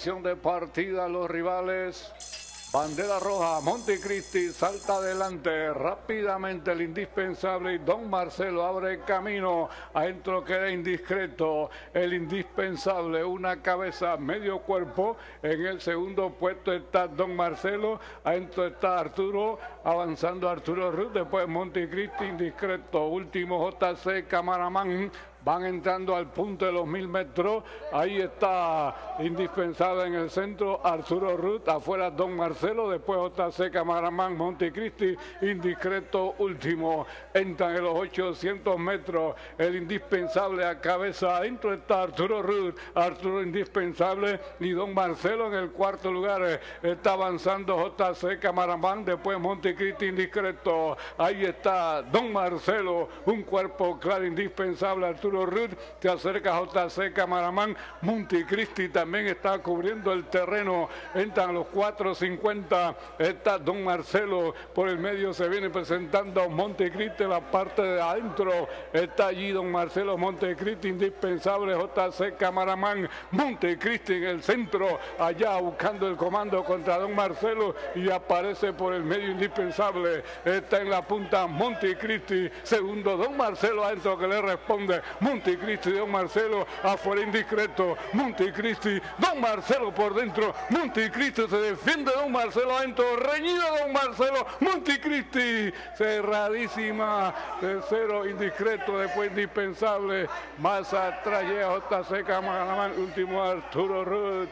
de partida los rivales. Bandera roja, Montecristi salta adelante rápidamente el indispensable y Don Marcelo abre camino. Adentro queda indiscreto el indispensable, una cabeza, medio cuerpo. En el segundo puesto está Don Marcelo. Adentro está Arturo, avanzando Arturo Ruth. Después Montecristi indiscreto. Último JC Camaraman van entrando al punto de los mil metros. Ahí está indispensable en el centro Arturo Ruth, afuera Don Marcelo, después JC Camaramán, Montecristi, indiscreto último. Entran en los 800 metros, el indispensable a cabeza. Adentro está Arturo Ruth, Arturo indispensable y Don Marcelo en el cuarto lugar. Está avanzando JC Camaramán, después Montecristi indiscreto. Ahí está Don Marcelo, un cuerpo claro indispensable. Arturo Ruth, se acerca JC Camaraman, Montecristi también está cubriendo el terreno, entran los 4.50, está Don Marcelo, por el medio se viene presentando Montecristi, la parte de adentro, está allí Don Marcelo Montecristi, indispensable JC Camaraman, Montecristi en el centro, allá buscando el comando contra Don Marcelo y aparece por el medio indispensable, está en la punta Montecristi, segundo Don Marcelo adentro que le responde, Montecristi, Don Marcelo afuera indiscreto. Montecristi, Don Marcelo por dentro. Montecristi se defiende Don Marcelo adentro. Reñido Don Marcelo. Montecristi cerradísima. Tercero indiscreto, después indispensable. Más atrás llega JC Camaraman. Último Arturo Ruth.